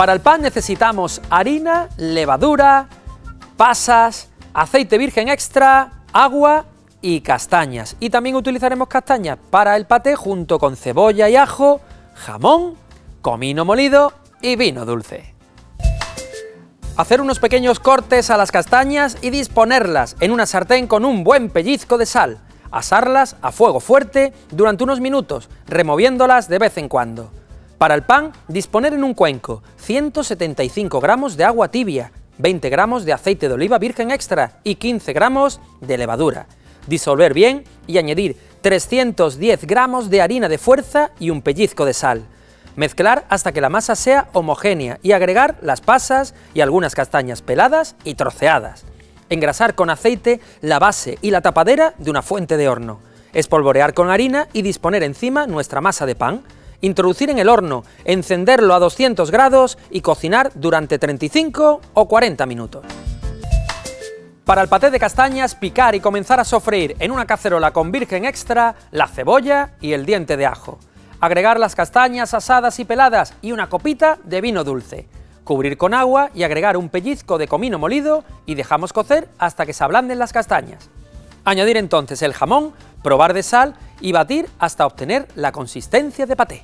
Para el pan necesitamos harina, levadura, pasas, aceite virgen extra, agua y castañas. Y también utilizaremos castañas para el paté junto con cebolla y ajo, jamón, comino molido y vino dulce. Hacer unos pequeños cortes a las castañas y disponerlas en una sartén con un buen pellizco de sal. Asarlas a fuego fuerte durante unos minutos, removiéndolas de vez en cuando. Para el pan, disponer en un cuenco 175 gramos de agua tibia, 20 gramos de aceite de oliva virgen extra y 15 gramos de levadura. Disolver bien y añadir 310 gramos de harina de fuerza y un pellizco de sal. Mezclar hasta que la masa sea homogénea y agregar las pasas y algunas castañas peladas y troceadas. Engrasar con aceite la base y la tapadera de una fuente de horno. Espolvorear con harina y disponer encima nuestra masa de pan. Introducir en el horno, encenderlo a 200 grados y cocinar durante 35 o 40 minutos. Para el paté de castañas, picar y comenzar a sofreír en una cacerola con virgen extra la cebolla y el diente de ajo agregar las castañas asadas y peladas y una copita de vino dulce. Cubrir con agua y agregar un pellizco de comino molido y dejamos cocer hasta que se ablanden las castañas. Añadir entonces el jamón, probar de sal y batir hasta obtener la consistencia de paté.